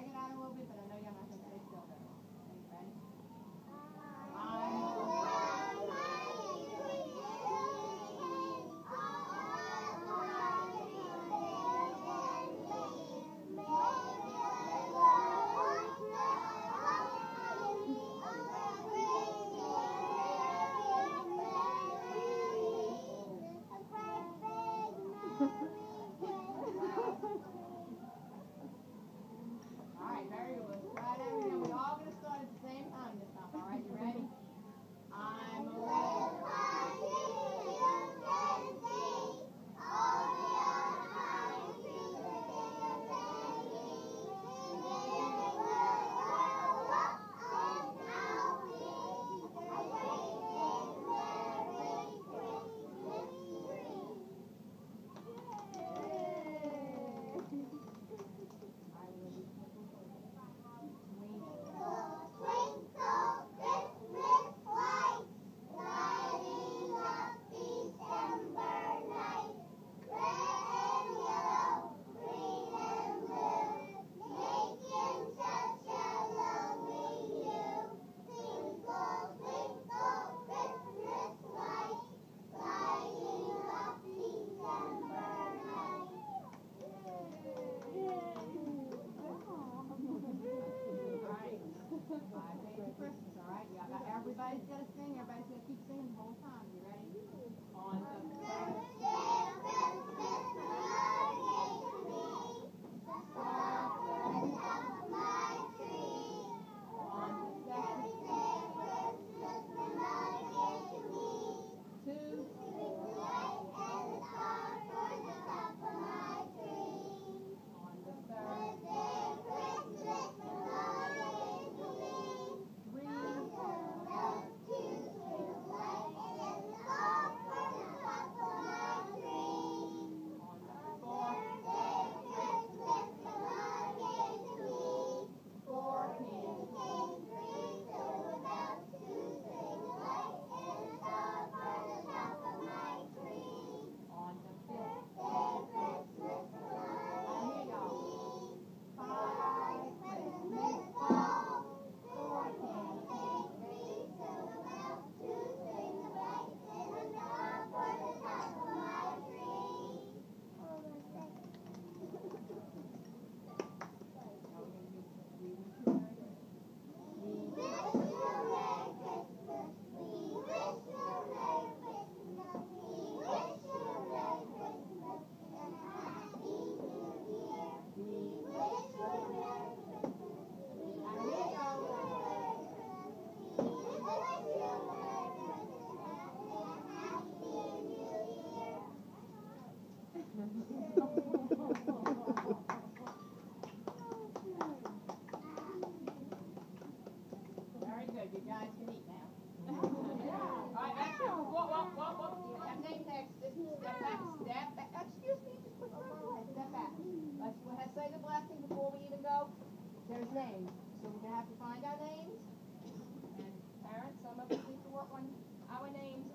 drag it out a vai ser assim, vai ser assim, aqui que tem voltado. good. You guys can eat now. All right, actually, whoa, whoa, whoa, whoa. I'm next, step back, step back. Excuse me, just put the right Step back. Let's, let's say the blessing before we even go. There's names. So we're going to have to find our names. And parents, some of us need to work on our names.